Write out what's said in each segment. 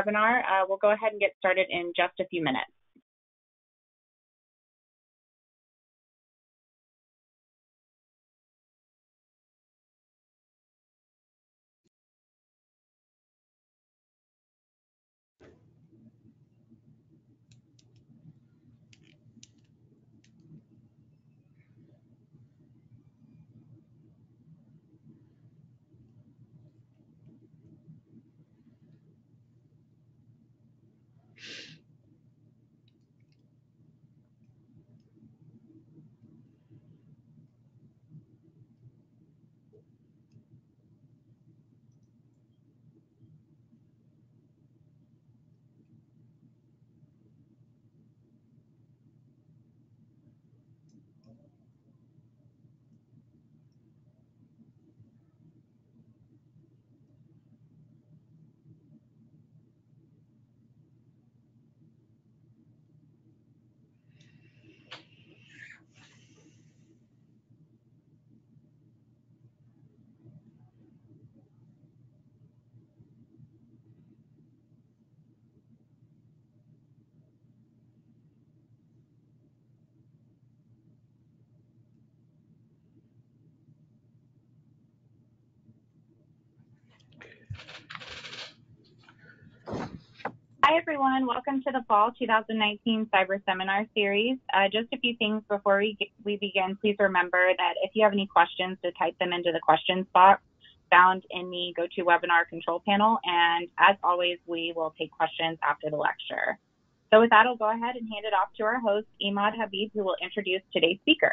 webinar. Uh, we'll go ahead and get started in just a few minutes. Everyone. Welcome to the Fall 2019 Cyber Seminar Series. Uh, just a few things before we, get, we begin. Please remember that if you have any questions, to type them into the questions box found in the GoToWebinar control panel. And as always, we will take questions after the lecture. So with that, I'll go ahead and hand it off to our host, Emad Habib, who will introduce today's speaker.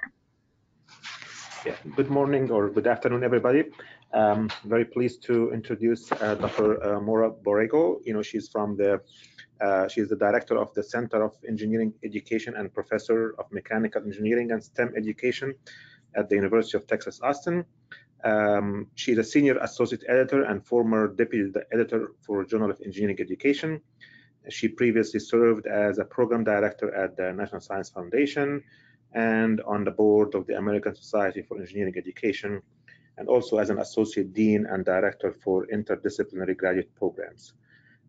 Yeah. Good morning or good afternoon, everybody. Um, very pleased to introduce uh, Dr. Uh, Maura Borrego. You know, she's from the uh, she's the director of the Center of Engineering Education and professor of Mechanical Engineering and STEM Education at the University of Texas Austin. Um, she's a senior associate editor and former deputy editor for Journal of Engineering Education. She previously served as a program director at the National Science Foundation and on the board of the American Society for Engineering Education and also as an associate dean and director for interdisciplinary graduate programs.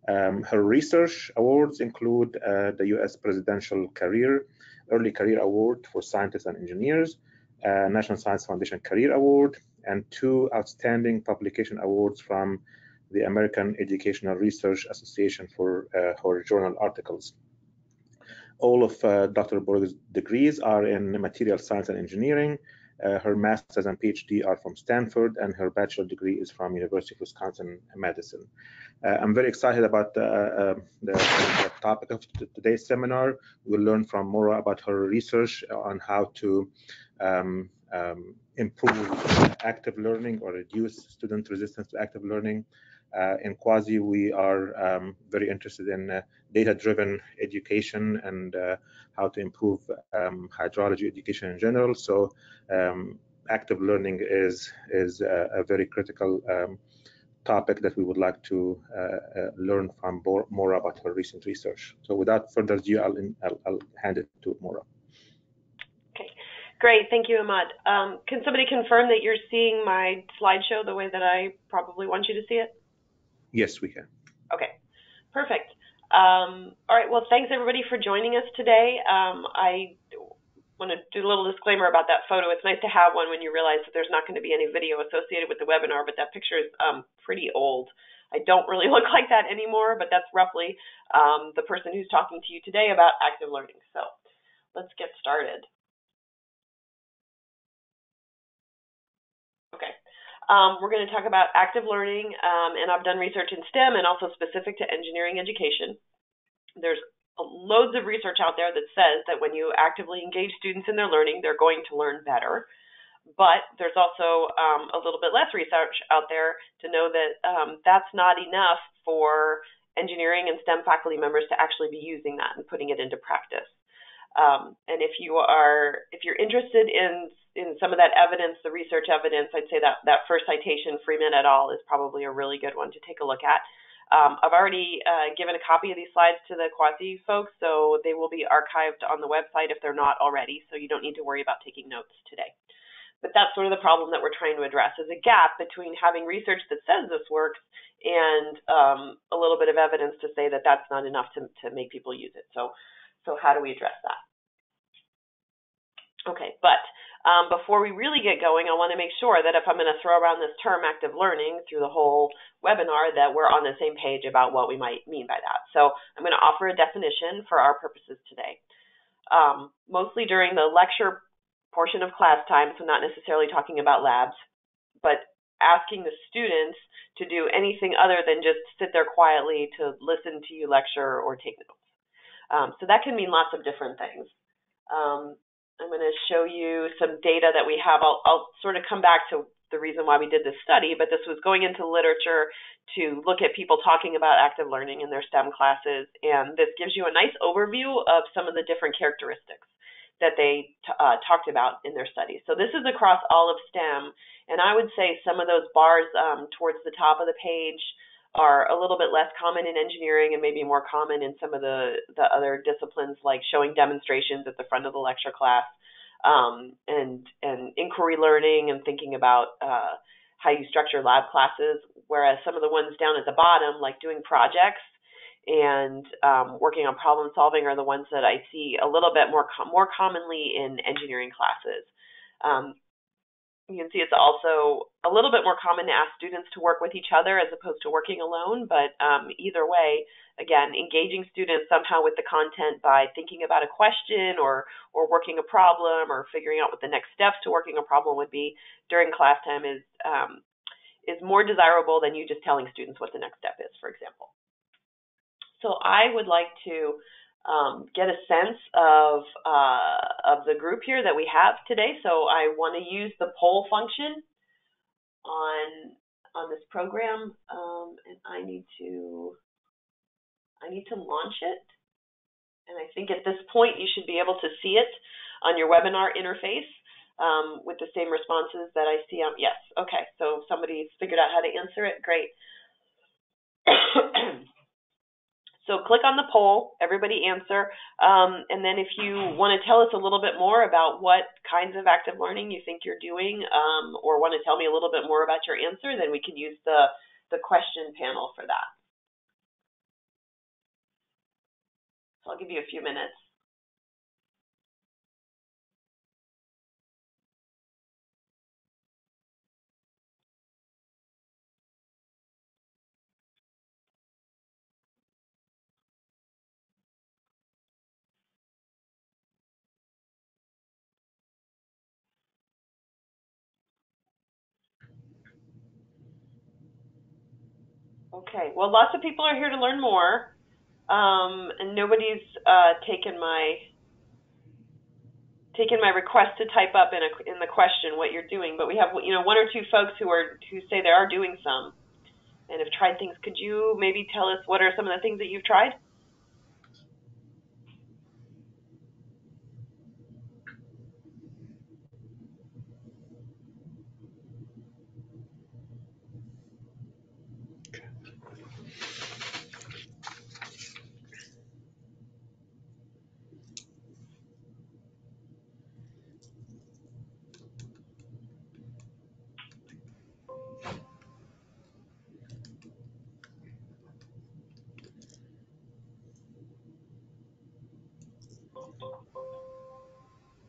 Um, her research awards include uh, the U.S. Presidential Career Early Career Award for Scientists and Engineers, uh, National Science Foundation Career Award, and two outstanding publication awards from the American Educational Research Association for uh, her journal articles. All of uh, Dr. Borrego's degrees are in material science and engineering, uh, her master's and PhD are from Stanford, and her bachelor degree is from University of Wisconsin-Madison. Uh, I'm very excited about the, uh, the, the, topic of today's seminar. We'll learn from Maura about her research on how to um, um, improve active learning or reduce student resistance to active learning. Uh, in CUAHSI, we are um, very interested in uh, data-driven education and uh, how to improve um, hydrology education in general. So um, active learning is, is a, a very critical um, topic that we would like to uh, uh, learn from more, more, about her recent research. So without further ado, I'll, I'll, I'll hand it to Maura. Okay, great. Thank you, Ahmad. Um, can somebody confirm that you're seeing my slideshow the way that I probably want you to see it? Yes, we can. Okay, perfect. Um, all right, well, thanks everybody for joining us today. Um, I want to do a little disclaimer about that photo. It's nice to have one when you realize that there's not going to be any video associated with the webinar, but that picture is um, pretty old. I don't really look like that anymore, but that's roughly um, the person who's talking to you today about active learning. So let's get started. Um, we're going to talk about active learning, um, and I've done research in STEM and also specific to engineering education. There's loads of research out there that says that when you actively engage students in their learning, they're going to learn better. But there's also um, a little bit less research out there to know that um, that's not enough for engineering and STEM faculty members to actually be using that and putting it into practice. Um, and if you are, if you're interested in in some of that evidence, the research evidence, I'd say that that first citation, Freeman et al., is probably a really good one to take a look at. Um, I've already uh, given a copy of these slides to the CUAHSI folks, so they will be archived on the website if they're not already, so you don't need to worry about taking notes today. but that's sort of the problem that we're trying to address is a gap between having research that says this works and um, a little bit of evidence to say that that's not enough to, to make people use it. So, so how do we address that? Okay, but um, before we really get going, I want to make sure that if I'm going to throw around this term active learning through the whole webinar, that we're on the same page about what we might mean by that. So I'm going to offer a definition for our purposes today. Um, mostly during the lecture portion of class time, so not necessarily talking about labs, but asking the students to do anything other than just sit there quietly to listen to you lecture or take notes. Um, so that can mean lots of different things. Um, I'm going to show you some data that we have. I'll, I'll sort of come back to the reason why we did this study, but this was going into literature to look at people talking about active learning in their STEM classes. And this gives you a nice overview of some of the different characteristics that they uh, talked about in their studies. So this is across all of STEM. And I would say some of those bars um, towards the top of the page are a little bit less common in engineering and maybe more common in some of the, the other disciplines like showing demonstrations at the front of the lecture class um, and, and inquiry learning and thinking about uh, how you structure lab classes, whereas some of the ones down at the bottom, like doing projects and um, working on problem solving, are the ones that I see a little bit more com- more commonly in engineering classes. Um, you can see it's also a little bit more common to ask students to work with each other as opposed to working alone. But um, either way, again, engaging students somehow with the content by thinking about a question or or working a problem or figuring out what the next steps to working a problem would be during class time is um, is more desirable than you just telling students what the next step is, for example. So I would like to um, get a sense of uh, of the group here that we have today. So I want to use the poll function on on this program, um, and I need to I need to launch it. And I think at this point you should be able to see it on your webinar interface um, with the same responses that I see on. Yes, okay. So somebody's figured out how to answer it. Great. So click on the poll, everybody answer, um, and then if you want to tell us a little bit more about what kinds of active learning you think you're doing, um, or want to tell me a little bit more about your answer, then we can use the, the question panel for that. So I'll give you a few minutes. Okay, well, lots of people are here to learn more, um, and nobody's uh, taken my taken my request to type up in a in the question what you're doing. But we have you know one or two folks who are who say they are doing some and have tried things. Could you maybe tell us what are some of the things that you've tried?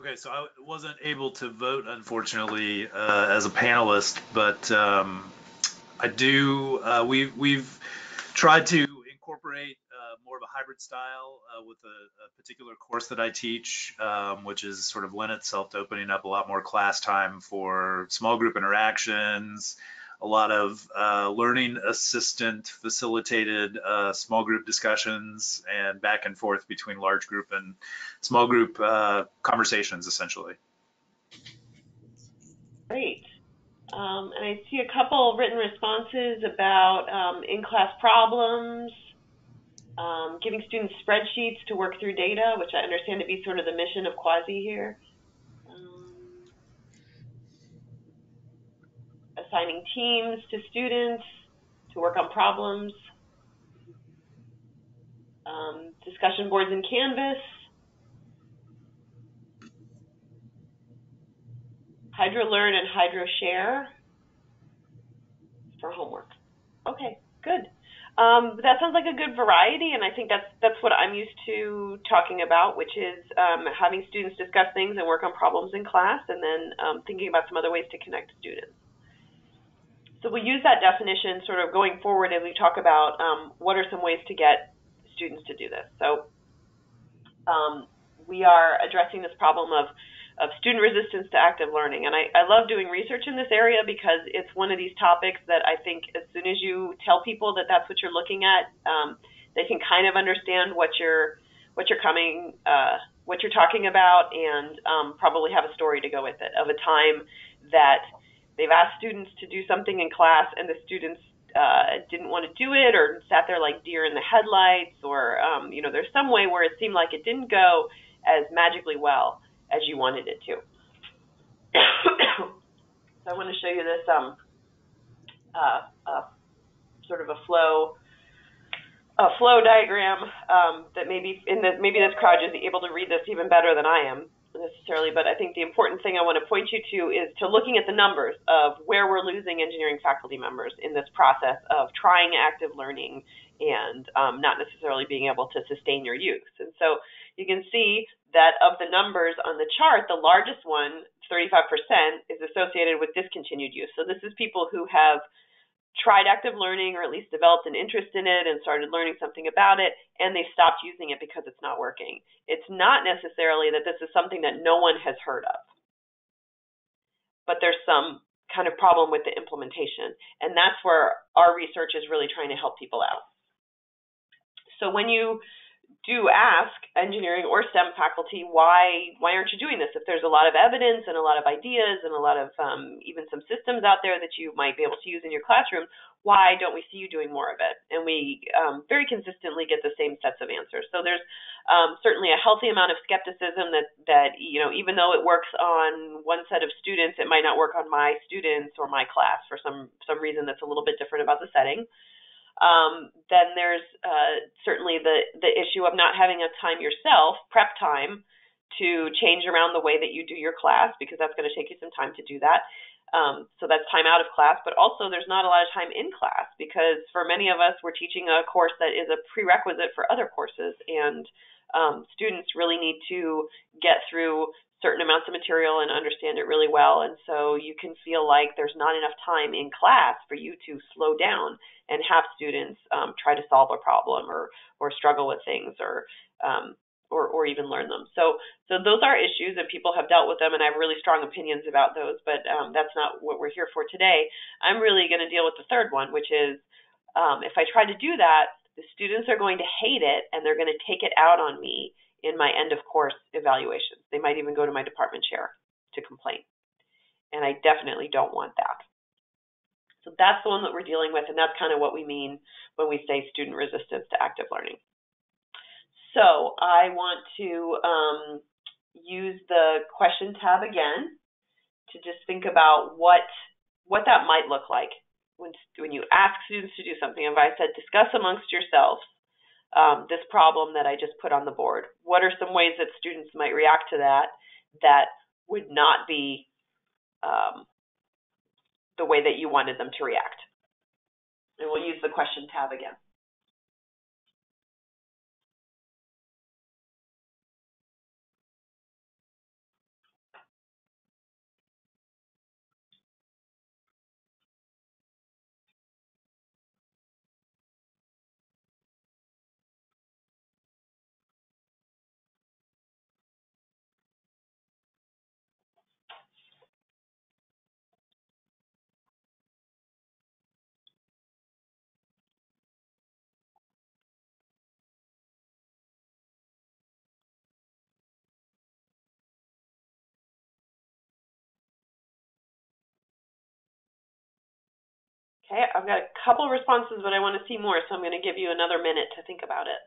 Okay, so I wasn't able to vote, unfortunately, uh, as a panelist, but um, I do. Uh, we we've tried to incorporate uh, more of a hybrid style uh, with a, a, particular course that I teach, um, which is sort of lent itself to opening up a lot more class time for small group interactions, a lot of uh, learning assistant facilitated uh, small group discussions and back and forth between large group and small group uh, conversations essentially. Great. Um, and I see a couple written responses about um, in-class problems, um, giving students spreadsheets to work through data, which I understand to be sort of the mission of CUAHSI here. Assigning teams to students to work on problems, um, discussion boards in Canvas, HydroLearn and HydroShare for homework. Okay, good. Um, that sounds like a good variety, and I think that's that's what I'm used to talking about, which is um, having students discuss things and work on problems in class, and then um, thinking about some other ways to connect students. So we'll use that definition sort of going forward as we talk about um, what are some ways to get students to do this. So um, we are addressing this problem of of student resistance to active learning. And I, I love doing research in this area because it's one of these topics that I think as soon as you tell people that that's what you're looking at, um, they can kind of understand what you're what you're coming uh, what you're talking about and um, probably have a story to go with it of a time that they've asked students to do something in class and the students uh, didn't want to do it or sat there like deer in the headlights or um, you know there's some way where it seemed like it didn't go as magically well as you wanted it to. so I want to show you this um, uh, uh, sort of a flow a flow diagram um, that maybe in the maybe this crowd is able to read this even better than I am necessarily, but I think the important thing I want to point you to is to looking at the numbers of where we're losing engineering faculty members in this process of trying active learning and um, not necessarily being able to sustain your use. And so you can see that of the numbers on the chart, the largest one, 35%, is associated with discontinued use. So this is people who have tried active learning or at least developed an interest in it and started learning something about it and they stopped using it because it's not working. It's not necessarily that this is something that no one has heard of. But there's some kind of problem with the implementation and that's where our research is really trying to help people out. So when you do ask engineering or STEM faculty why why aren't you doing this? If there's a lot of evidence and a lot of ideas and a lot of um, even some systems out there that you might be able to use in your classroom, why don't we see you doing more of it? And we um, very consistently get the same sets of answers. So there's um, certainly a healthy amount of skepticism that that you know even though it works on one set of students, it might not work on my students or my class for some some reason that's a little bit different about the setting. Um, then there's uh, certainly the the issue of not having a time yourself, prep time, to change around the way that you do your class because that's going to take you some time to do that. Um, so that's time out of class, but also there's not a lot of time in class because for many of us, we're teaching a course that is a prerequisite for other courses, and um, students really need to get through certain amounts of material and understand it really well. And so you can feel like there's not enough time in class for you to slow down and have students um, try to solve a problem or or struggle with things or um, or, or even learn them. So so those are issues and people have dealt with them and I have really strong opinions about those, but um, that's not what we're here for today. I'm really going to deal with the third one, which is um, if I try to do that, the students are going to hate it and they're going to take it out on me in my end of course evaluations. They might even go to my department chair to complain. And I definitely don't want that. So that's the one that we're dealing with, and that's kind of what we mean when we say student resistance to active learning. So I want to um, use the question tab again to just think about what what that might look like when when you ask students to do something. If I said discuss amongst yourselves um, this problem that I just put on the board, what are some ways that students might react to that that would not be um, the way that you wanted them to react. And we'll use the question tab again. Okay, I've got a couple responses, but I want to see more, so I'm going to give you another minute to think about it.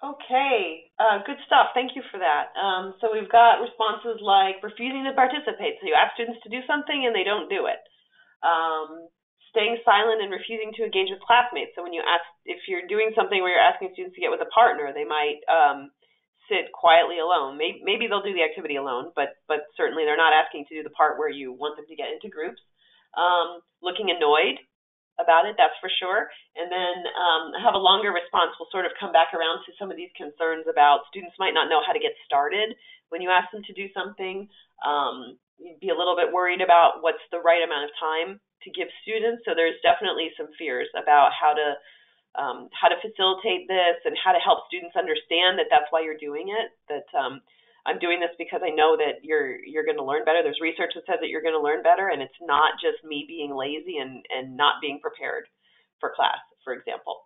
Okay, uh, good stuff. Thank you for that. Um, so we've got responses like refusing to participate. So you ask students to do something and they don't do it. Um, staying silent and refusing to engage with classmates. So when you ask, if you're doing something where you're asking students to get with a partner, they might um, sit quietly alone. Maybe, maybe they'll do the activity alone, but but certainly they're not asking to do the part where you want them to get into groups. Um, looking annoyed, about it, that's for sure. And then um, have a longer response. We'll sort of come back around to some of these concerns about students might not know how to get started when you ask them to do something. Um, you'd be a little bit worried about what's the right amount of time to give students. So there's definitely some fears about how to um, how to facilitate this and how to help students understand that that's why you're doing it. That um, I'm doing this because I know that you're you're going to learn better. There's research that says that you're going to learn better, and it's not just me being lazy and and not being prepared for class, for example.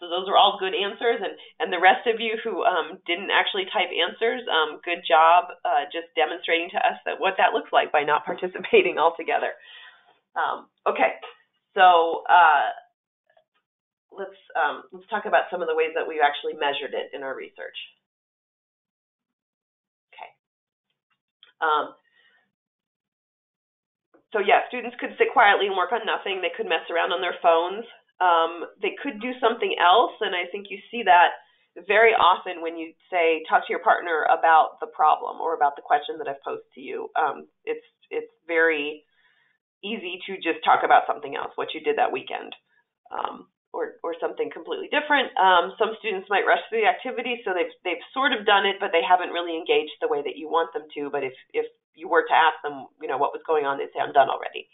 So those are all good answers, and and the rest of you who um, didn't actually type answers, um, good job, uh, just demonstrating to us that what that looks like by not participating altogether. Um, okay, so uh, let's um, let's talk about some of the ways that we've actually measured it in our research. Um, so yeah, students could sit quietly and work on nothing. They could mess around on their phones. Um, they could do something else, and I think you see that very often when you say talk to your partner about the problem or about the question that I've posed to you. Um, it's it's very easy to just talk about something else, what you did that weekend. Um, or, or something completely different. Um, some students might rush through the activity, so they've they've sort of done it, but they haven't really engaged the way that you want them to. But if if you were to ask them, you know, what was going on, they'd say, "I'm done already."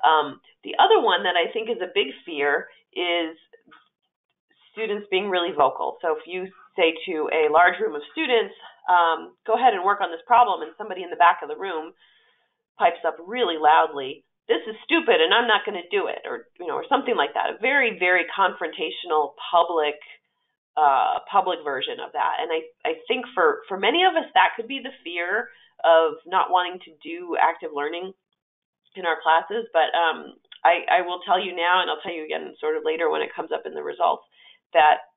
Um, the other one that I think is a big fear is students being really vocal. So if you say to a large room of students, um, "Go ahead and work on this problem," and somebody in the back of the room pipes up really loudly, this is stupid and I'm not going to do it or you know or something like that. A very very confrontational public uh, public version of that. And I I think for for many of us that could be the fear of not wanting to do active learning in our classes. But um, I, I will tell you now and I'll tell you again sort of later when it comes up in the results that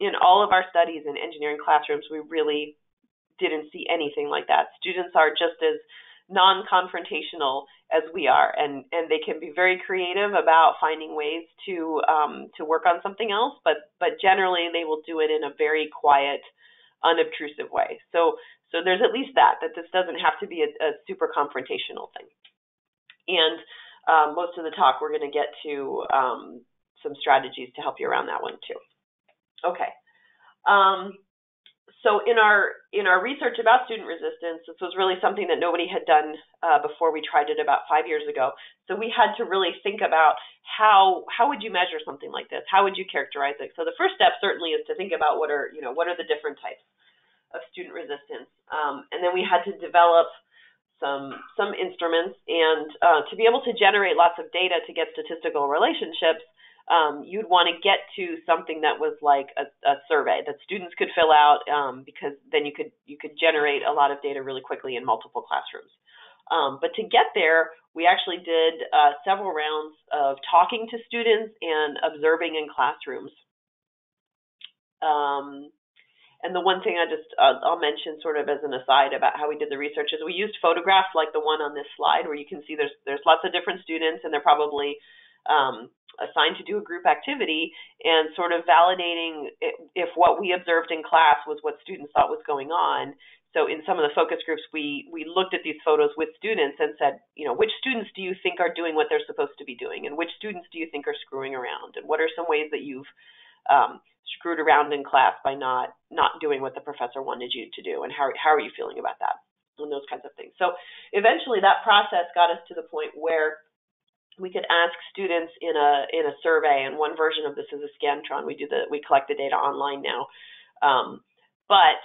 in all of our studies in engineering classrooms we really didn't see anything like that. Students are just as non-confrontational as we are, and and they can be very creative about finding ways to um, to work on something else, but but generally they will do it in a very quiet, unobtrusive way. So so there's at least that that this doesn't have to be a, a super confrontational thing. And um, most of the talk we're going to get to um, some strategies to help you around that one too. Okay. So in our in our research about student resistance, this was really something that nobody had done uh, before we tried it about five years ago. So we had to really think about how how would you measure something like this? How would you characterize it? So the first step certainly is to think about what are you know what are the different types of student resistance, um, and then we had to develop some some instruments and uh, to be able to generate lots of data to get statistical relationships um, you'd want to get to something that was like a, a survey that students could fill out um, because then you could you could generate a lot of data really quickly in multiple classrooms. Um, but to get there, we actually did uh, several rounds of talking to students and observing in classrooms. Um, and the one thing I just uh, I'll mention sort of as an aside about how we did the research is we used photographs like the one on this slide where you can see there's there's lots of different students and they're probably um, assigned to do a group activity and sort of validating if what we observed in class was what students thought was going on. So in some of the focus groups, we we looked at these photos with students and said, you know, which students do you think are doing what they're supposed to be doing, and which students do you think are screwing around, and what are some ways that you've um, screwed around in class by not not doing what the professor wanted you to do, and how how are you feeling about that, and those kinds of things. So eventually, that process got us to the point where we could ask students in a in a survey, and one version of this is a Scantron. We do the we collect the data online now, um, but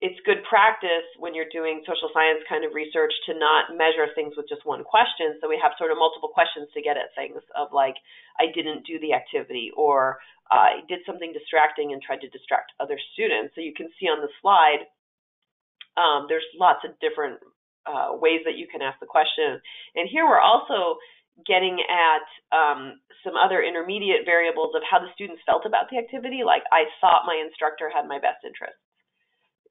it's good practice when you're doing social science kind of research to not measure things with just one question. So we have sort of multiple questions to get at things of like, I didn't do the activity, or I did something distracting and tried to distract other students. So you can see on the slide, um, there's lots of different uh, ways that you can ask the question. And here we're also getting at um, some other intermediate variables of how the students felt about the activity. Like I thought my instructor had my best interests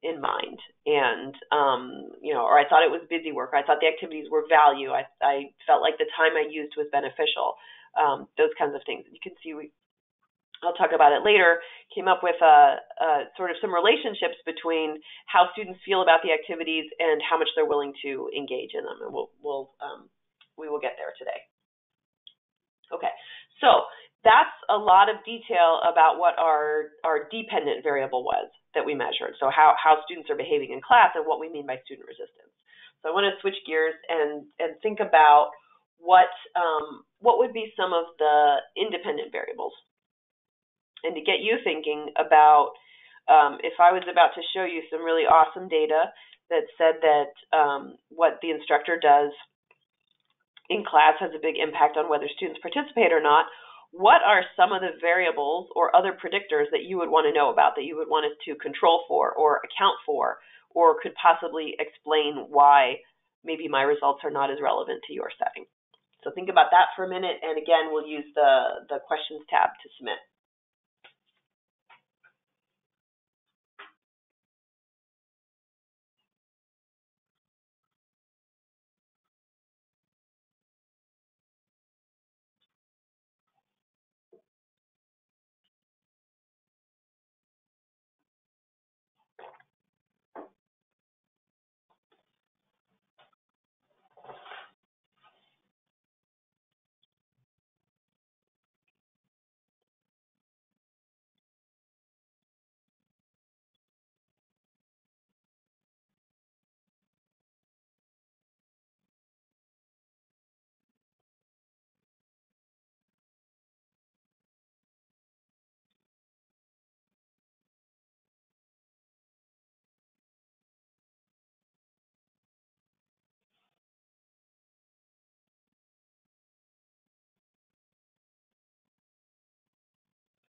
in mind, and um, you know, or I thought it was busy work. I thought the activities were value. I, I felt like the time I used was beneficial. Um, those kinds of things. You can see we. I'll talk about it later. Came up with a, a sort of some relationships between how students feel about the activities and how much they're willing to engage in them, and we'll, we'll um, we will get there today. Okay, so that's a lot of detail about what our, our dependent variable was that we measured. So how, how students are behaving in class and what we mean by student resistance. So I want to switch gears and, and think about what, um, what would be some of the independent variables. And to get you thinking about um, if I was about to show you some really awesome data that said that um, what the instructor does in class has a big impact on whether students participate or not, what are some of the variables or other predictors that you would want to know about that you would want us to control for or account for or could possibly explain why maybe my results are not as relevant to your setting? So think about that for a minute and again we'll use the, the questions tab to submit.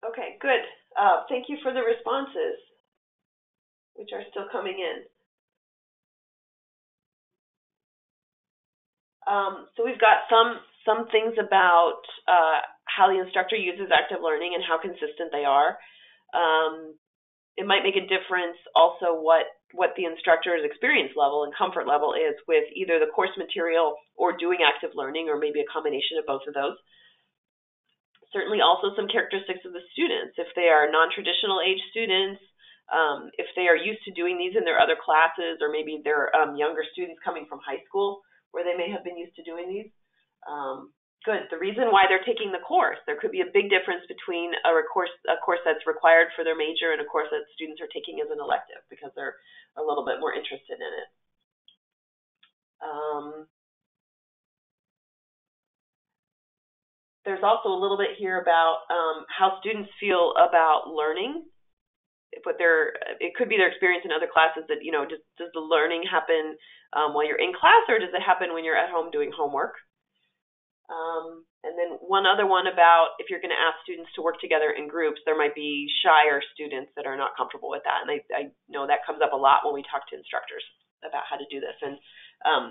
Okay, good. Uh, thank you for the responses, which are still coming in. Um, so we've got some some things about uh, how the instructor uses active learning and how consistent they are. Um, it might make a difference also what what the instructor's experience level and comfort level is with either the course material or doing active learning or maybe a combination of both of those certainly also some characteristics of the students. If they are non-traditional age students, um, if they are used to doing these in their other classes, or maybe they're um, younger students coming from high school where they may have been used to doing these. Um, good. The reason why they're taking the course, there could be a big difference between a course, a course that's required for their major and a course that students are taking as an elective because they're a little bit more interested in it. Um, There's also a little bit here about um, how students feel about learning. What their it could be their experience in other classes that you know does, does the learning happen um, while you're in class or does it happen when you're at home doing homework? Um, and then one other one about if you're going to ask students to work together in groups, there might be shyer students that are not comfortable with that. And I, I know that comes up a lot when we talk to instructors about how to do this. And um,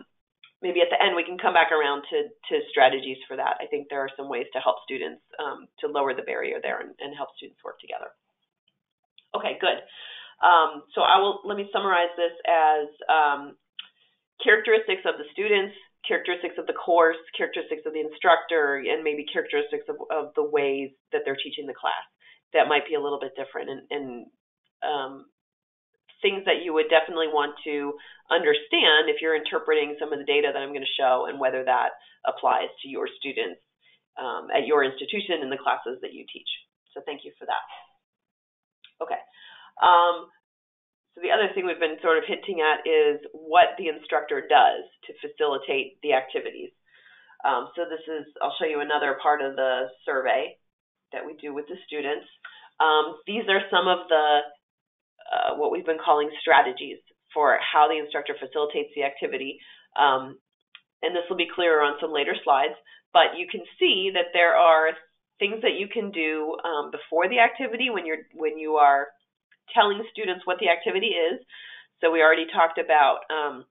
maybe at the end we can come back around to, to strategies for that. I think there are some ways to help students um, to lower the barrier there and, and, help students work together. Okay, good. Um, so I will let me summarize this as um, characteristics of the students, characteristics of the course, characteristics of the instructor, and maybe characteristics of, of the ways that they're teaching the class. That might be a little bit different and, and um, things that you would definitely want to understand if you're interpreting some of the data that I'm going to show and whether that applies to your students um, at your institution in the classes that you teach. So thank you for that. Okay. Um, so the other thing we've been sort of hinting at is what the instructor does to facilitate the activities. Um, so this is, I'll show you another part of the survey that we do with the students. Um, these are some of the uh, what we've been calling strategies for how the instructor facilitates the activity. Um, and this will be clearer on some later slides, but you can see that there are things that you can do um, before the activity when you're when you are telling students what the activity is. So we already talked about um,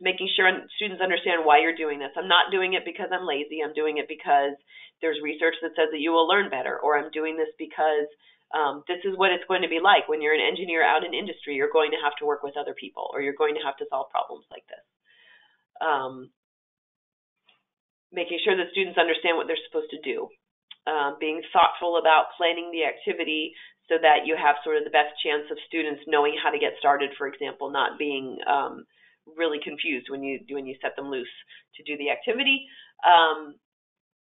making sure students understand why you're doing this. I'm not doing it because I'm lazy. I'm doing it because there's research that says that you will learn better, or I'm doing this because um, this is what it's going to be like when you're an engineer out in industry. You're going to have to work with other people, or you're going to have to solve problems like this. Um, making sure that students understand what they're supposed to do. Um, being thoughtful about planning the activity so that you have sort of the best chance of students knowing how to get started, for example, not being um, really confused when you when you set them loose to do the activity. Um,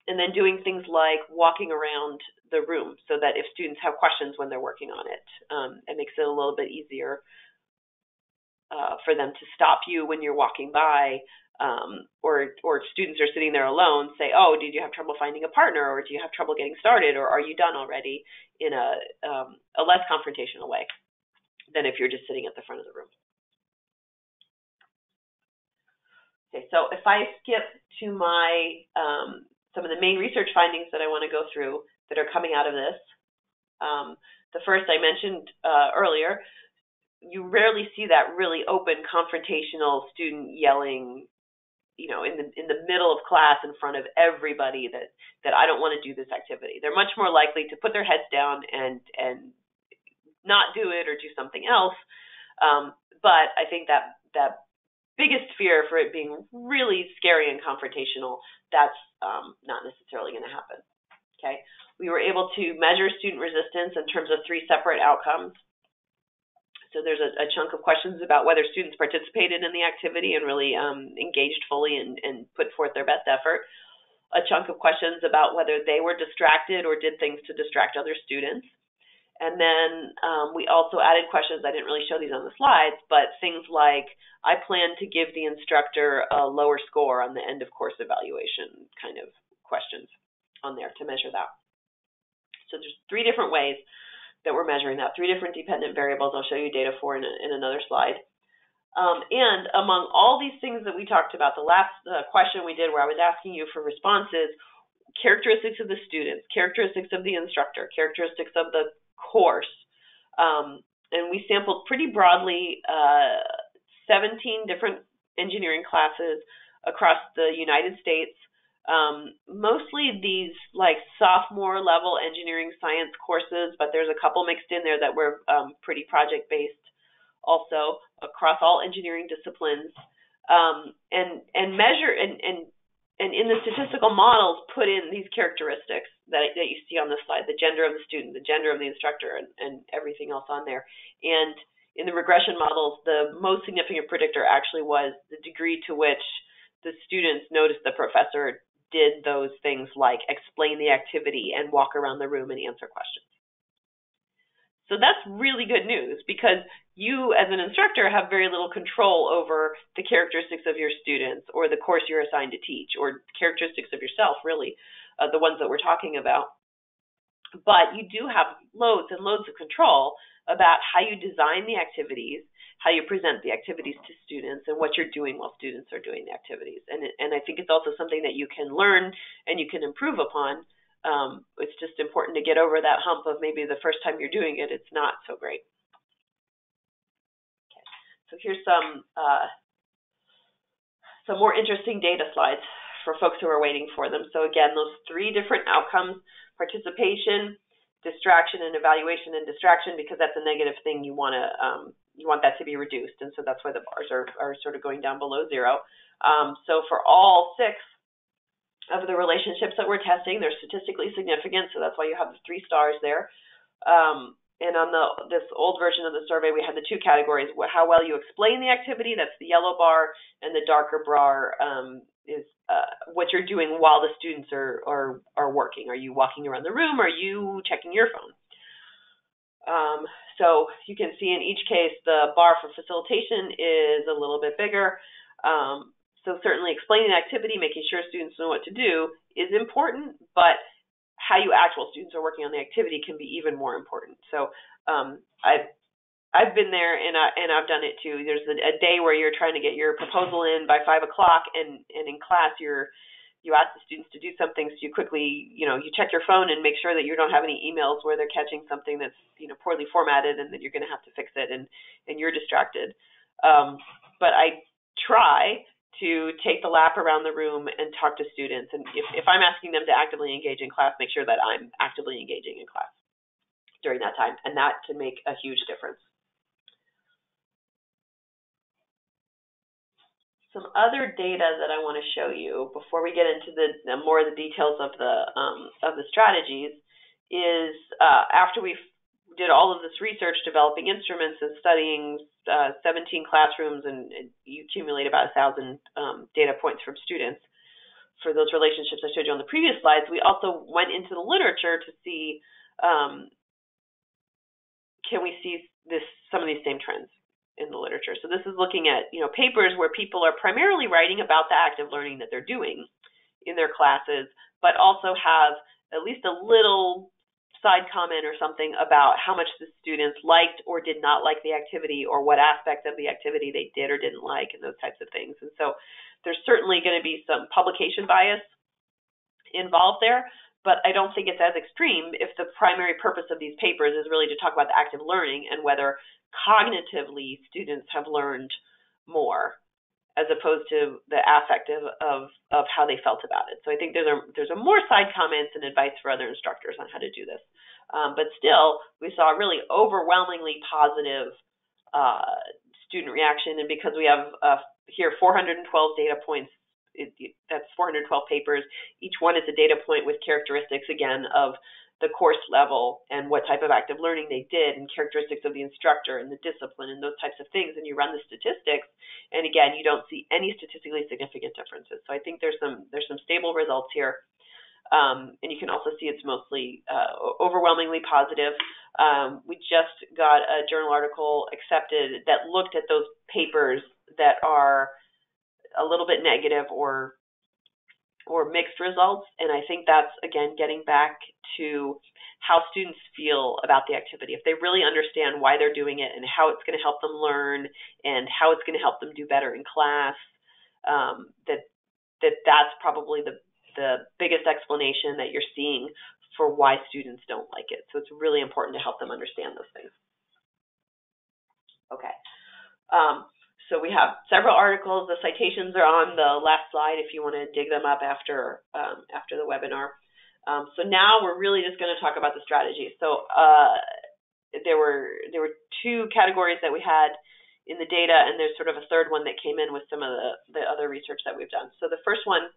and then doing things like walking around the room so that if students have questions when they're working on it, um, it makes it a little bit easier uh, for them to stop you when you're walking by um, or or students are sitting there alone, say, "Oh, did you have trouble finding a partner, or do you have trouble getting started, or are you done already?" In a um, a less confrontational way than if you're just sitting at the front of the room. Okay, so if I skip to my um, some of the main research findings that I want to go through that are coming out of this. Um, the first I mentioned uh, earlier, you rarely see that really open confrontational student yelling you know in the in the middle of class in front of everybody that that I don't want to do this activity. They're much more likely to put their heads down and and not do it or do something else. Um, but I think that that biggest fear for it being really scary and confrontational, that's um, not necessarily going to happen. Okay, we were able to measure student resistance in terms of three separate outcomes. So there's a, a, chunk of questions about whether students participated in the activity and really um, engaged fully and, and, put forth their best effort. A chunk of questions about whether they were distracted or did things to distract other students. And then um, we also added questions, I didn't really show these on the slides, but things like, I plan to give the instructor a lower score on the end of course evaluation kind of questions on there to measure that. So there's three different ways that we're measuring that. Three different dependent variables I'll show you data for in, a, in another slide. Um, and among all these things that we talked about, the last uh, question we did where I was asking you for responses, characteristics of the students, characteristics of the instructor, characteristics of the course. Um, and we sampled pretty broadly uh, 17 different engineering classes across the United States um, mostly these like sophomore level engineering science courses, but there's a couple mixed in there that were um, pretty project based also across all engineering disciplines. Um, and and measure and, and and in the statistical models put in these characteristics that, that you see on the slide, the gender of the student, the gender of the instructor, and, and everything else on there. And in the regression models, the most significant predictor actually was the degree to which the students noticed the professor did those things like explain the activity and walk around the room and answer questions. So that's really good news because you, as an instructor, have very little control over the characteristics of your students or the course you're assigned to teach or characteristics of yourself, really, uh, the ones that we're talking about. But you do have loads and loads of control about how you design the activities how you present the activities to students and what you're doing while students are doing the activities. And and I think it's also something that you can learn and you can improve upon. Um, it's just important to get over that hump of maybe the first time you're doing it, it's not so great. So here's some uh, some more interesting data slides for folks who are waiting for them. So again, those three different outcomes: participation, distraction, and evaluation. And distraction because that's a negative thing you want to um, you want that to be reduced, and so that's why the bars are, are sort of going down below zero. Um, so for all six of the relationships that we're testing, they're statistically significant, so that's why you have the three stars there. Um, and on the this old version of the survey, we had the two categories: how well you explain the activity, that's the yellow bar, and the darker bar um, is uh, what you're doing while the students are, are are working. Are you walking around the room? Are you checking your phone? Um, so you can see in each case the bar for facilitation is a little bit bigger. Um, so certainly explaining activity, making sure students know what to do is important, but how you act while students are working on the activity can be even more important. So um, I've I've been there and I and I've done it too. There's a, a day where you're trying to get your proposal in by five o'clock, and and in class you're you ask the students to do something so you quickly you know you check your phone and make sure that you don't have any emails where they're catching something that's you know poorly formatted and that you're going to have to fix it and and you're distracted um, but i try to take the lap around the room and talk to students. And if, if I'm asking them to actively engage in class, make sure that I'm actively engaging in class during that time. And that can make a huge difference. Some other data that I want to show you before we get into the, the more of the details of the um, of the strategies is uh, after we've did all of this research developing instruments and studying uh, 17 classrooms and, you accumulate about a thousand um, data points from students for those relationships I showed you on the previous slides, we also went into the literature to see um, can we see this some of these same trends in the literature. So this is looking at you know papers where people are primarily writing about the active learning that they're doing in their classes, but also have at least a little side comment or something about how much the students liked or did not like the activity or what aspect of the activity they did or didn't like and those types of things. And so there's certainly going to be some publication bias involved there, but I don't think it's as extreme if the primary purpose of these papers is really to talk about the active learning and whether cognitively students have learned more as opposed to the affect of, of, of how they felt about it. So I think there's a, there's a more side comments and advice for other instructors on how to do this. Um, but still, we saw a really overwhelmingly positive uh, student reaction. And because we have uh, here 412 data points, it, that's 412 papers. Each one is a data point with characteristics, again, of the course level and what type of active learning they did and characteristics of the instructor and the discipline and those types of things and you run the statistics and again you don't see any statistically significant differences so i think there's some there's some stable results here um, and you can also see it's mostly uh, overwhelmingly positive um, we just got a journal article accepted that looked at those papers that are a little bit negative or or mixed results. And I think that's, again, getting back to how students feel about the activity. If they really understand why they're doing it and how it's going to help them learn and how it's going to help them do better in class, um, that, that that's probably the, the biggest explanation that you're seeing for why students don't like it. So it's really important to help them understand those things. Okay. Um, so we have several articles. The citations are on the last slide if you want to dig them up after um, after the webinar. Um, so now we're really just going to talk about the strategy. So uh, there were there were two categories that we had in the data, and there's sort of a third one that came in with some of the, the other research that we've done. So the first one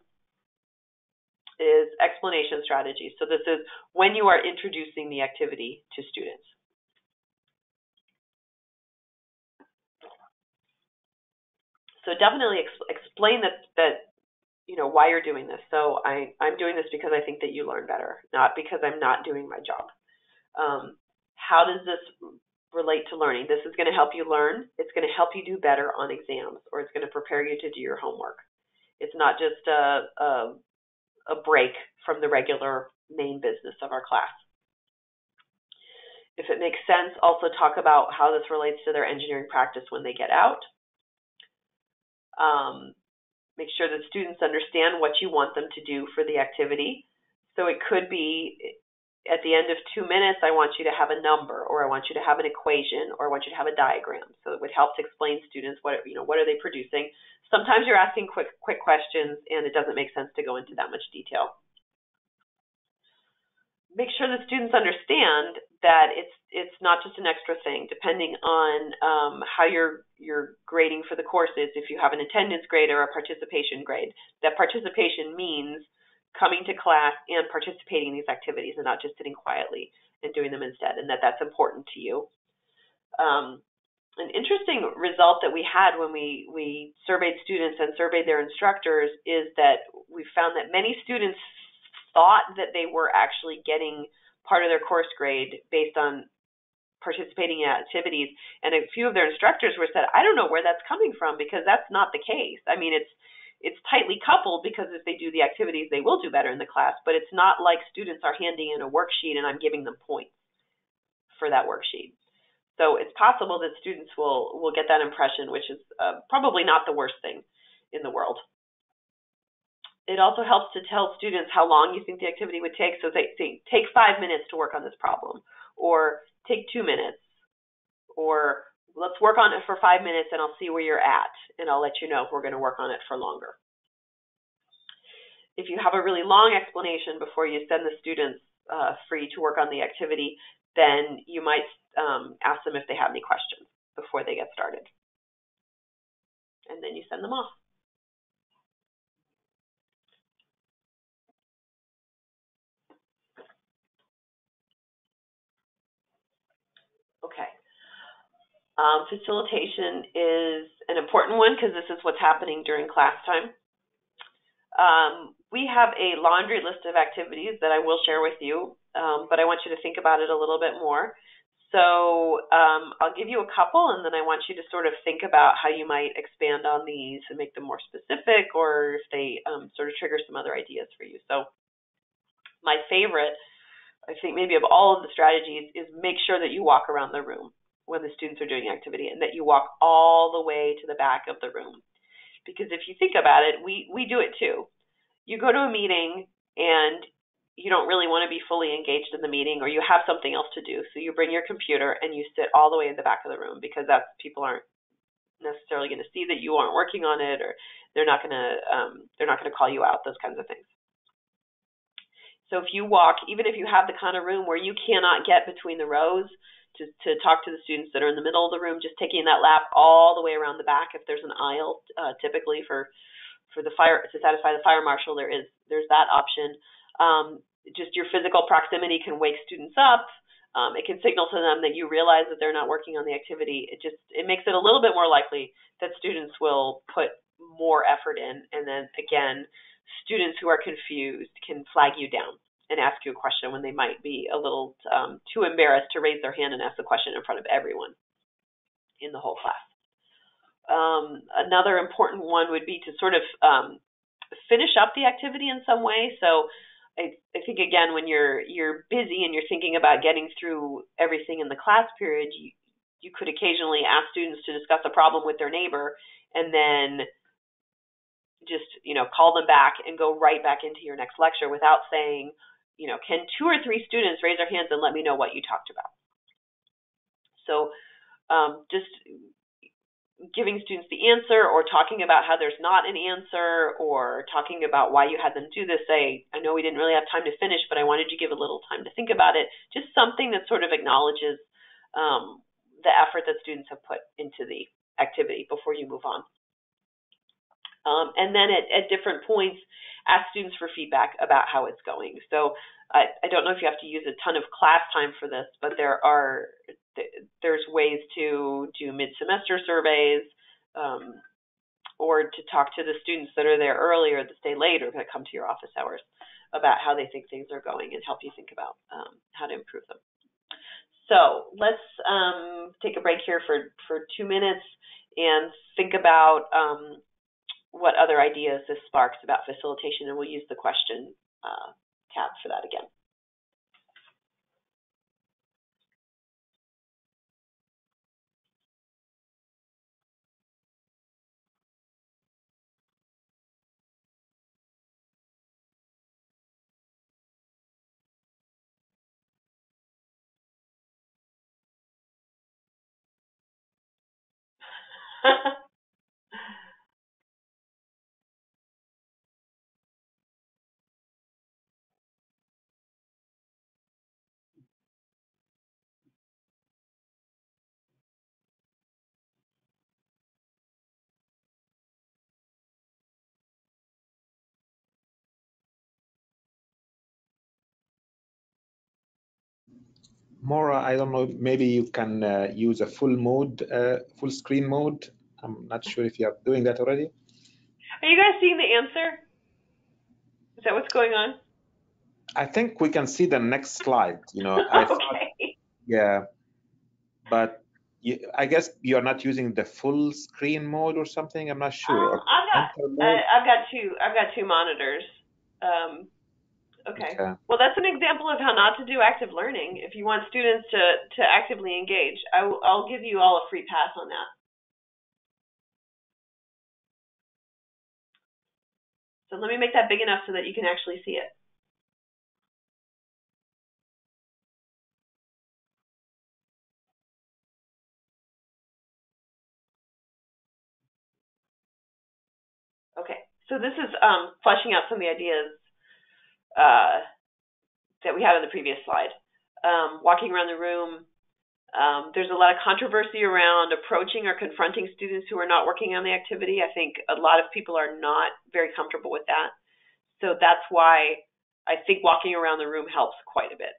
is explanation strategy. So this is when you are introducing the activity to students. so definitely ex- explain that that you know why you're doing this. So I I'm doing this because I think that you learn better, not because I'm not doing my job. Um, how does this relate to learning? This is going to help you learn. It's going to help you do better on exams, or it's going to prepare you to do your homework. It's not just a, a, a break from the regular main business of our class. If it makes sense, also talk about how this relates to their engineering practice when they get out um, make sure that students understand what you want them to do for the activity. So it could be at the end of two minutes, I want you to have a number, or I want you to have an equation, or I want you to have a diagram. So it would help to explain students what you know what are they producing. Sometimes you're asking quick quick questions, and it doesn't make sense to go into that much detail. Make sure that students understand that it's it's not just an extra thing. Depending on um, how you're you're grading for the courses, if you have an attendance grade or a participation grade, that participation means coming to class and participating in these activities and not just sitting quietly and doing them instead, and that that's important to you. Um, an interesting result that we had when we, we surveyed students and surveyed their instructors is that we found that many students thought that they were actually getting part of their course grade based on participating in activities. And a few of their instructors were said i don't know where that's coming from because that's not the case. I mean it's it's tightly coupled because if they do the activities they will do better in the class but it's not like students are handing in a worksheet and i'm giving them points for that worksheet. So it's possible that students will will get that impression which is uh, probably not the worst thing in the world it also helps to tell students how long you think the activity would take. So they say, take five minutes to work on this problem, or take two minutes, or let's work on it for five minutes and I'll see where you're at and I'll let you know if we're going to work on it for longer. If you have a really long explanation before you send the students uh, free to work on the activity, then you might um, ask them if they have any questions before they get started. And then you send them off. Okay. Um, facilitation is an important one because this is what's happening during class time. Um, we have a laundry list of activities that I will share with you, um, but I want you to think about it a little bit more. So um, I'll give you a couple, and then I want you to sort of think about how you might expand on these and make them more specific, or if they um, sort of trigger some other ideas for you. So my favorite, I think maybe of all of the strategies, is make sure that you walk around the room when the students are doing activity, and that you walk all the way to the back of the room. Because if you think about it, we we do it too. You go to a meeting and you don't really want to be fully engaged in the meeting or you have something else to do. So you bring your computer and you sit all the way in the back of the room because that's people aren't necessarily going to see that you aren't working on it or they're not going to um, they're not going to call you out those kinds of things. So if you walk, even if you have the kind of room where you cannot get between the rows to, to talk to the students that are in the middle of the room, just taking that lap all the way around the back. If there's an aisle, uh, typically for for the fire to satisfy the fire marshal, there is there's that option. Um, just your physical proximity can wake students up. Um, it can signal to them that you realize that they're not working on the activity. It just it makes it a little bit more likely that students will put more effort in. And then again, students who are confused can flag you down and ask you a question when they might be a little um, too embarrassed to raise their hand and ask the question in front of everyone in the whole class. Um, another important one would be to sort of um, finish up the activity in some way. So I, I think again, when you're you're busy and you're thinking about getting through everything in the class period, you, you could occasionally ask students to discuss a problem with their neighbor, and then just you know call them back and go right back into your next lecture without saying, you know, can two or three students raise their hands and let me know what you talked about? So um, just giving students the answer or talking about how there's not an answer or talking about why you had them do this say i know we didn't really have time to finish but i wanted to give a little time to think about it just something that sort of acknowledges um, the effort that students have put into the activity before you move on um, and then at, at different points ask students for feedback about how it's going so I, I don't know if you have to use a ton of class time for this but there are there's ways to do mid-semester surveys um, or to talk to the students that are there earlier that stay late or that come to your office hours about how they think things are going and help you think about um, how to improve them. So let's um, take a break here for, for two minutes and think about um, what other ideas this sparks about facilitation, and we'll use the question uh, tab for that again. Maura, I don't know, maybe you can uh, use a full mode, uh, full screen mode. I'm not sure if you are doing that already. Are you guys seeing the answer? Is that what's going on? I think we can see the next slide. You know, I okay. Thought, yeah, but you, I guess you're not using the full screen mode or something. I'm not sure. Um, I've got uh, I've got two I've got two monitors. Um, Okay. okay. Well, that's an example of how not to do active learning. If you want students to, to actively engage, i w- I'll give you all a free pass on that. So let me make that big enough so that you can actually see it. Okay, so this is um, fleshing out some of the ideas uh, that we had on the previous slide. Um, walking around the room, um, there's a lot of controversy around approaching or confronting students who are not working on the activity. I think a lot of people are not very comfortable with that. So that's why I think walking around the room helps quite a bit.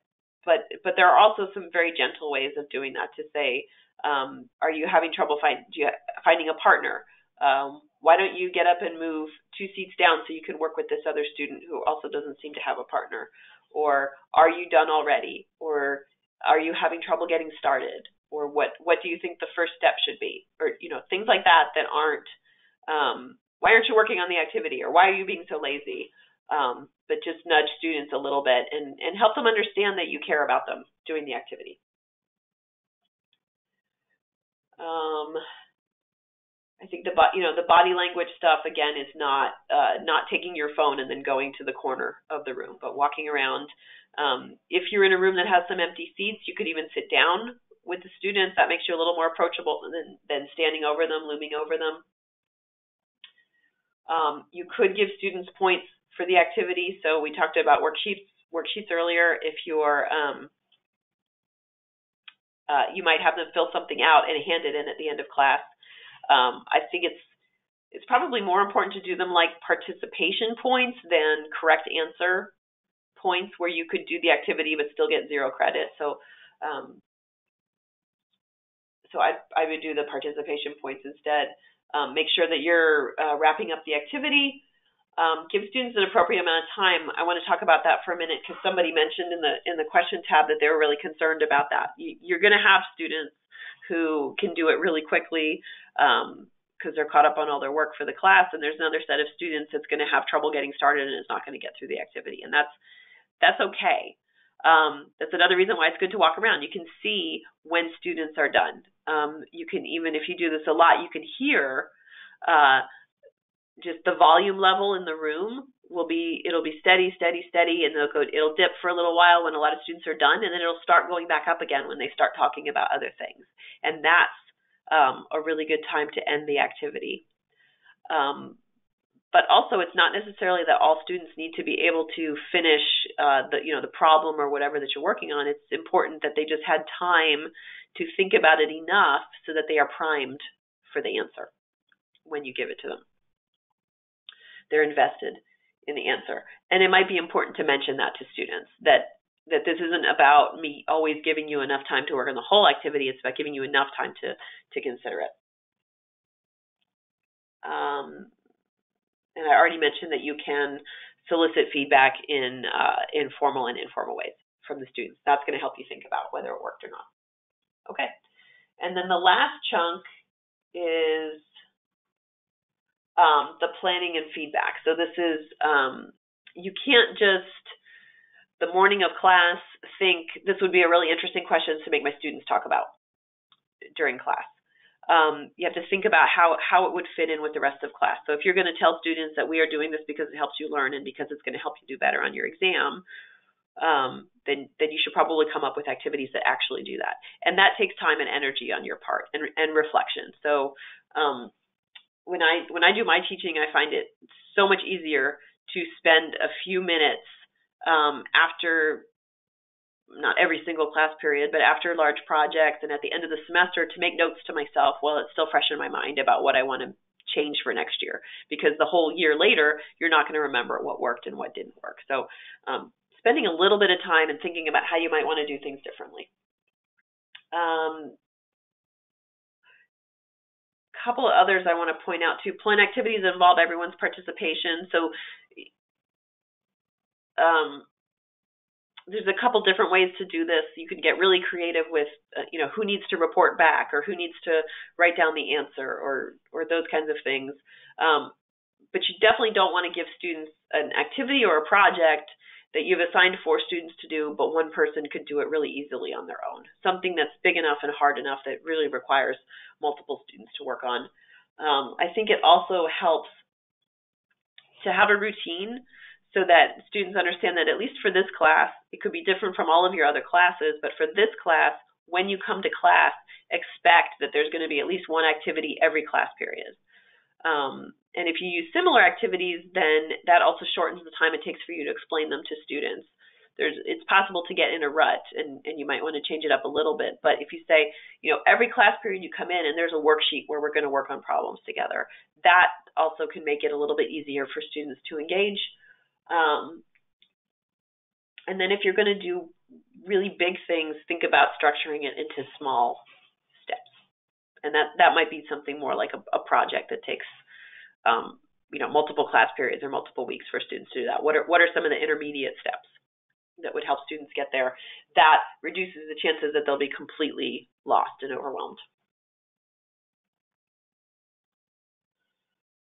But but there are also some very gentle ways of doing that to say, um, are you having trouble find, you, finding a partner? Um, why don't you get up and move two seats down so you can work with this other student who also doesn't seem to have a partner? Or are you done already? Or are you having trouble getting started? Or what what do you think the first step should be? Or you know things like that that aren't um, why aren't you working on the activity? Or why are you being so lazy? Um, but just nudge students a little bit and, and help them understand that you care about them doing the activity. Um, I think the you know the body language stuff again is not uh, not taking your phone and then going to the corner of the room, but walking around. Um, if you're in a room that has some empty seats, you could even sit down with the students. That makes you a little more approachable than than standing over them, looming over them. Um, you could give students points for the activity. So we talked about worksheets worksheets earlier. If you're um, uh, you might have them fill something out and hand it in at the end of class. Um, I think it's it's probably more important to do them like participation points than correct answer points where you could do the activity but still get zero credit. So um, so I, I would do the participation points instead. Um, make sure that you're uh, wrapping up the activity. Um, give students an appropriate amount of time. I want to talk about that for a minute because somebody mentioned in the in the question tab that they were really concerned about that. You, you're going to have students who can do it really quickly because um, they're caught up on all their work for the class, and there's another set of students that's going to have trouble getting started and is not going to get through the activity, and that's that's okay. Um, that's another reason why it's good to walk around. You can see when students are done. Um, you can even if you do this a lot, you can hear uh, just the volume level in the room will be it'll be steady, steady, steady, and it'll go it'll dip for a little while when a lot of students are done, and then it'll start going back up again when they start talking about other things. And that's um, a really good time to end the activity. Um, but also, it's not necessarily that all students need to be able to finish uh, the you know the problem or whatever that you're working on. It's important that they just had time to think about it enough so that they are primed for the answer when you give it to them. They're invested in the answer, and it might be important to mention that to students that that this isn't about me always giving you enough time to work on the whole activity. It's about giving you enough time to to consider it. Um, and I already mentioned that you can solicit feedback in uh, in formal and informal ways from the students. That's going to help you think about whether it worked or not. Okay, and then the last chunk is um, the planning and feedback. So this is um, you can't just the morning of class think this would be a really interesting question to make my students talk about during class. Um, you have to think about how, how it would fit in with the rest of class. So if you're going to tell students that we are doing this because it helps you learn and because it's going to help you do better on your exam, um, then then you should probably come up with activities that actually do that. And that takes time and energy on your part and, and reflection. So um, when I when I do my teaching, I find it so much easier to spend a few minutes um, after not every single class period, but after large projects and at the end of the semester to make notes to myself while it's still fresh in my mind about what I want to change for next year. Because the whole year later, you're not going to remember what worked and what didn't work. So, um, spending a little bit of time and thinking about how you might want to do things differently. Um, couple of others I want to point out too. Plan activities involve everyone's participation. So um, there's a couple different ways to do this. You can get really creative with, uh, you know, who needs to report back or who needs to write down the answer or or those kinds of things. Um, but you definitely don't want to give students an activity or a project that you've assigned four students to do, but one person could do it really easily on their own. Something that's big enough and hard enough that really requires multiple students to work on. Um, I think it also helps to have a routine so that students understand that at least for this class, it could be different from all of your other classes, but for this class, when you come to class, expect that there's going to be at least one activity every class period. Um, and if you use similar activities, then that also shortens the time it takes for you to explain them to students. There's, it's possible to get in a rut and, and you might want to change it up a little bit. But if you say, you know, every class period you come in and there's a worksheet where we're going to work on problems together, that also can make it a little bit easier for students to engage. Um, and then if you're going to do really big things, think about structuring it into small steps. And that, that might be something more like a, a project that takes um, you know, multiple class periods or multiple weeks for students to do that? What are what are some of the intermediate steps that would help students get there? That reduces the chances that they'll be completely lost and overwhelmed.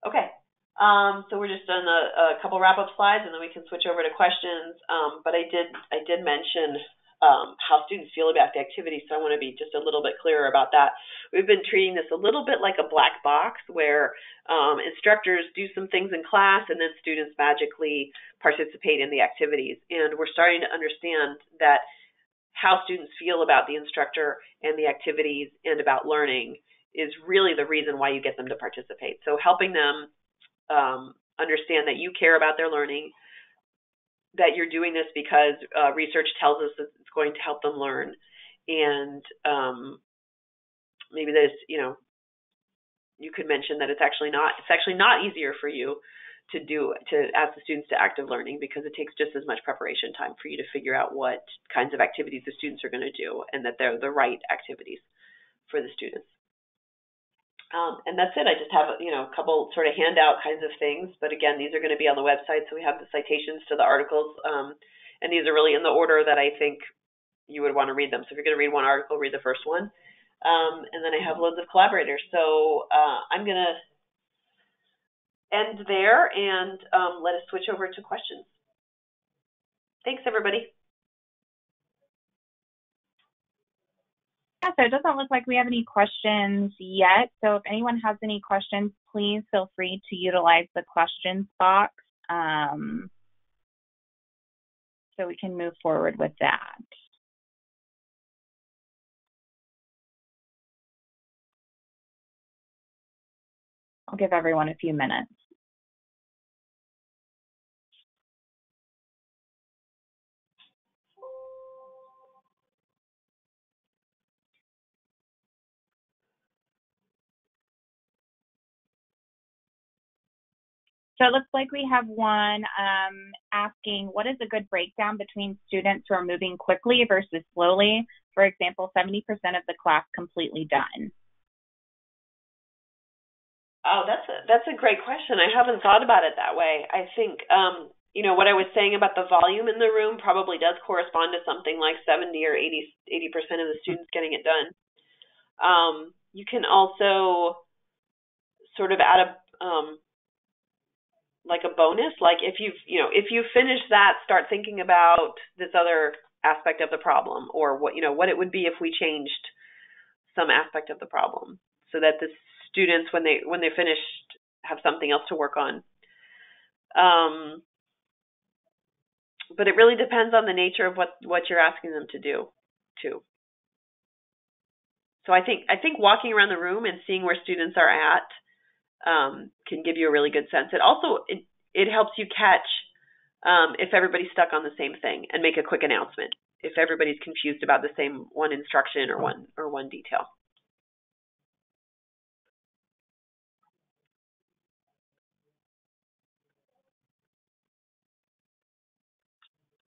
Okay, um, so we're just on a, a couple wrap-up slides, and then we can switch over to questions. Um, but I did I did mention um, how students feel about the activity. So I want to be just a little bit clearer about that. We've been treating this a little bit like a black box where um, instructors do some things in class and then students magically participate in the activities. And we're starting to understand that how students feel about the instructor and the activities and about learning is really the reason why you get them to participate. So helping them um, understand that you care about their learning, that you're doing this because uh, research tells us that it's going to help them learn, and um, maybe this, you know, you could mention that it's actually not it's actually not easier for you to do to ask the students to active learning because it takes just as much preparation time for you to figure out what kinds of activities the students are going to do and that they're the right activities for the students. Um, and that's it. I just have you know a couple sort of handout kinds of things, but again, these are going to be on the website, so we have the citations to the articles, um, and these are really in the order that I think you would want to read them. So if you're going to read one article, read the first one, um, and then I have loads of collaborators. So uh, I'm going to end there and um, let us switch over to questions. Thanks, everybody. Yeah, so it doesn't look like we have any questions yet. So if anyone has any questions, please feel free to utilize the questions box um, so we can move forward with that. I'll give everyone a few minutes. So it looks like we have one um, asking, what is a good breakdown between students who are moving quickly versus slowly? For example, 70% of the class completely done. Oh, that's a that's a great question. I haven't thought about it that way. I think um, you know what I was saying about the volume in the room probably does correspond to something like 70 or 80 percent of the students getting it done. Um, you can also sort of add a um, like a bonus? Like if you've you know if you finish that start thinking about this other aspect of the problem or what you know what it would be if we changed some aspect of the problem so that the students when they when they finished have something else to work on. Um, but it really depends on the nature of what what you're asking them to do too. So i think i think walking around the room and seeing where students are at um, can give you a really good sense. It also it, it helps you catch um, if everybody's stuck on the same thing and make a quick announcement if everybody's confused about the same one instruction or one or one detail.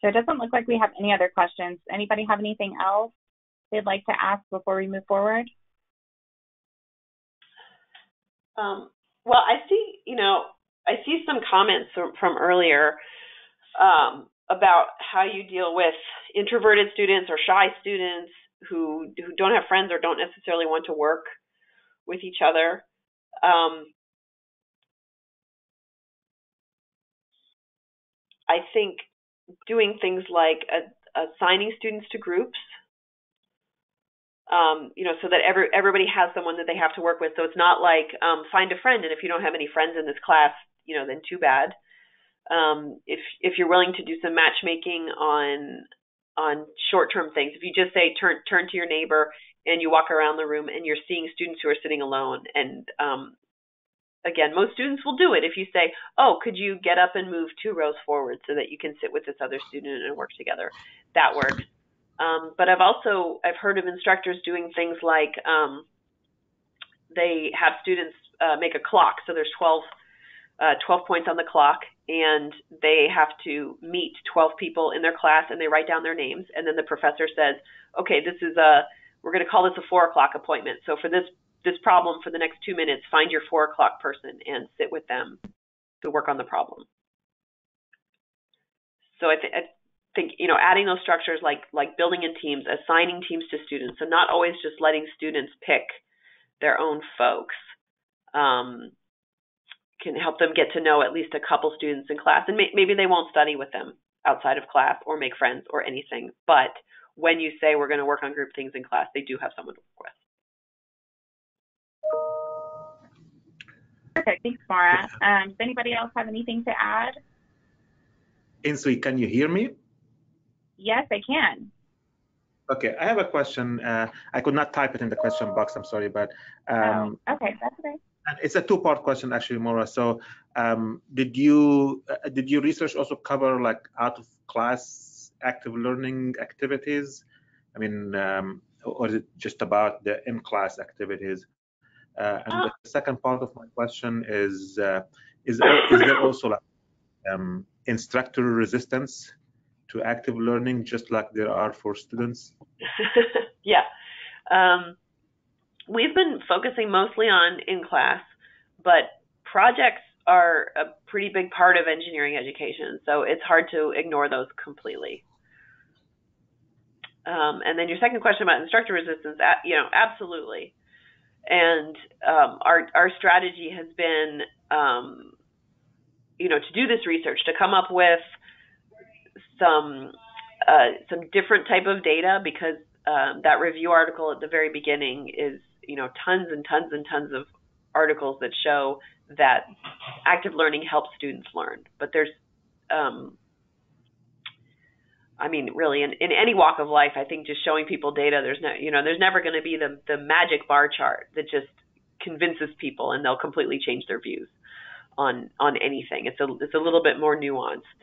So it doesn't look like we have any other questions. Anybody have anything else they'd like to ask before we move forward? Um, well, I see, you know, I see some comments from, from earlier um, about how you deal with introverted students or shy students who who don't have friends or don't necessarily want to work with each other. Um, I think doing things like assigning students to groups um, you know, so that every everybody has someone that they have to work with. So it's not like um, find a friend, and if you don't have any friends in this class, you know, then too bad. Um, if if you're willing to do some matchmaking on on short term things, if you just say turn turn to your neighbor and you walk around the room and you're seeing students who are sitting alone and um, again, most students will do it if you say, "Oh, could you get up and move two rows forward so that you can sit with this other student and work together?" That works. Um, but I've also I've heard of instructors doing things like um, they have students uh, make a clock. So there's 12, uh, 12 points on the clock, and they have to meet 12 people in their class, and they write down their names, and then the professor says, "Okay, this is a we're going to call this a four o'clock appointment. So for this this problem for the next two minutes, find your four o'clock person and sit with them to work on the problem. So I, th- I think you know adding those structures like like building in teams, assigning teams to students, so not always just letting students pick their own folks. Um, can help them get to know at least a couple students in class, and may- maybe they won't study with them outside of class or make friends or anything. But when you say we're going to work on group things in class, they do have someone to work with. Perfect. Thanks, Maura. Um, does anybody else have anything to add? Inslee, can you hear me? Yes, I can. Okay, I have a question. Uh, I could not type it in the question box. I'm sorry, but um, oh, okay, that's okay. It's a two-part question, actually, Maura. So, um, did you uh, did your research also cover like out-of-class active learning activities? I mean, um, or is it just about the in-class activities? Uh, and the second part of my question is, uh, is, there, is there also like um, instructor resistance to active learning, just like there are for students? yeah. Um, we've been focusing mostly on in class, but projects are a pretty big part of engineering education, so it's hard to ignore those completely. Um, and then your second question about instructor resistance, you know, absolutely and um, our our strategy has been, um, you know, to do this research, to come up with some uh, some different type of data because um, that review article at the very beginning is, you know, tons and tons and tons of articles that show that active learning helps students learn, but there's um, I mean, really, in, in any walk of life, I think just showing people data, there's no, you know, there's never going to be the the magic bar chart that just convinces people and they'll completely change their views on on anything. It's a it's a little bit more nuanced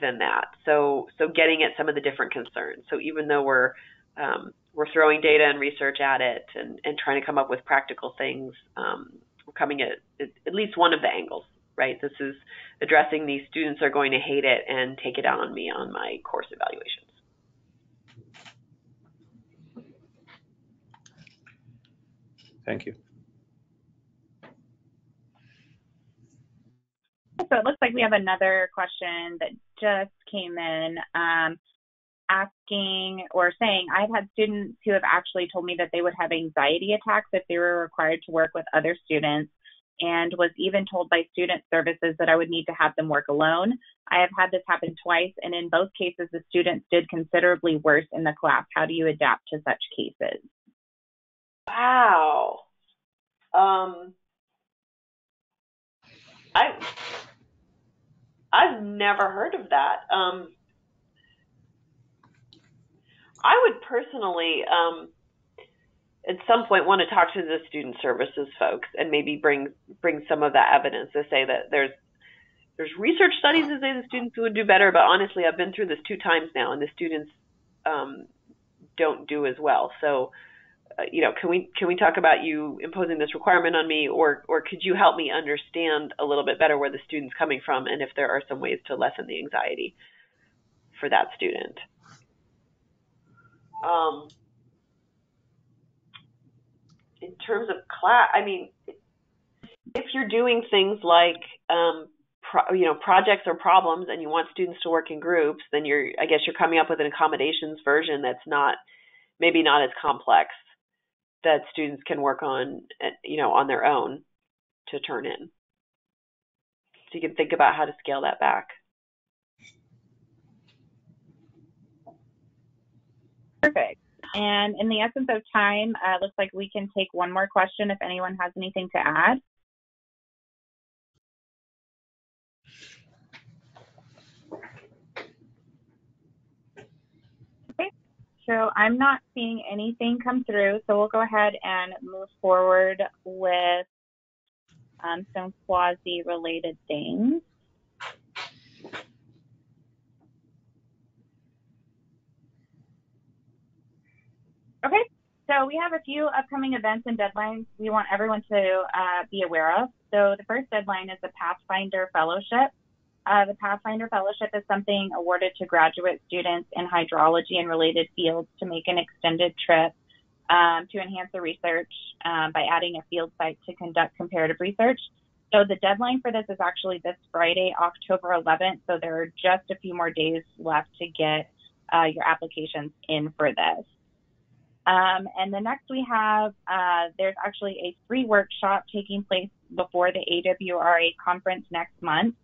than that. So so getting at some of the different concerns. So even though we're um, we're throwing data and research at it and, and trying to come up with practical things, um, we're coming at at least one of the angles right? This is addressing these students are going to hate it and take it out on me on my course evaluations. Thank you. So it looks like we have another question that just came in um, asking or saying, I've had students who have actually told me that they would have anxiety attacks if they were required to work with other students and was even told by student services that I would need to have them work alone. I have had this happen twice, and in both cases, the students did considerably worse in the class. How do you adapt to such cases? Wow. Um, I I've never heard of that. Um, I would personally um, at some point want to talk to the student services folks and maybe bring bring some of that evidence to say that there's there's research studies that say the students would do better, but honestly, I've been through this two times now, and the students um, don't do as well. So, uh, you know, can we can we talk about you imposing this requirement on me, or or could you help me understand a little bit better where the student's coming from, and if there are some ways to lessen the anxiety for that student? Um, in terms of class, I mean, if you're doing things like, um, pro, you know, projects or problems, and you want students to work in groups, then you're, I guess, you're coming up with an accommodations version that's not, maybe not as complex, that students can work on, eh, you know, on their own to turn in. So you can think about how to scale that back. Perfect. And in the essence of time, uh, looks like we can take one more question if anyone has anything to add. Okay, so I'm not seeing anything come through, so we'll go ahead and move forward with um, some CUAHSI-related things. Okay, so we have a few upcoming events and deadlines we want everyone to uh, be aware of. So the first deadline is the Pathfinder Fellowship. Uh, the Pathfinder Fellowship is something awarded to graduate students in hydrology and related fields to make an extended trip um, to enhance the research um, by adding a field site to conduct comparative research. So the deadline for this is actually this Friday, October 11th. So there are just a few more days left to get uh, your applications in for this. Um, and the next we have, uh, there's actually a free workshop taking place before the AWRA conference next month.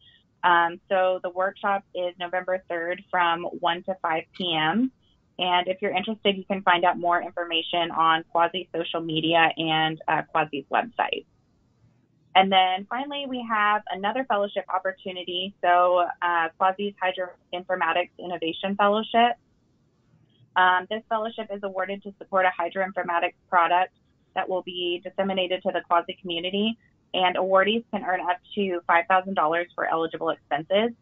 Um, so the workshop is November 3rd from 1 to 5 p.m. And if you're interested, you can find out more information on CUAHSI social media and uh, CUAHSI's website. And then finally, we have another fellowship opportunity. So uh, CUAHSI's Hydroinformatics Innovation Fellowship. Um, this fellowship is awarded to support a hydroinformatics product that will be disseminated to the CUAHSI community, and awardees can earn up to $5,000 for eligible expenses.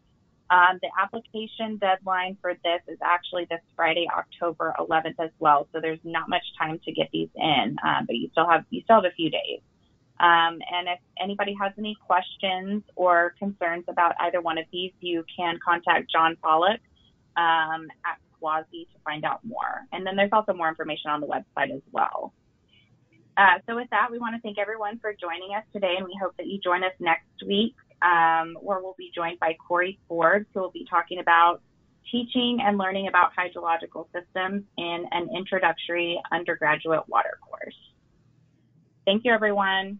Um, the application deadline for this is actually this Friday, October 11th as well. So there's not much time to get these in, um, but you still have you still have a few days. Um, and if anybody has any questions or concerns about either one of these, you can contact Jon Pollak um, at CUAHSI to find out more. And then there's also more information on the website as well. Uh, so with that, we want to thank everyone for joining us today, and we hope that you join us next week, um, where we'll be joined by Cory Forbes, who will be talking about teaching and learning about hydrological systems in an introductory undergraduate water course. Thank you, everyone.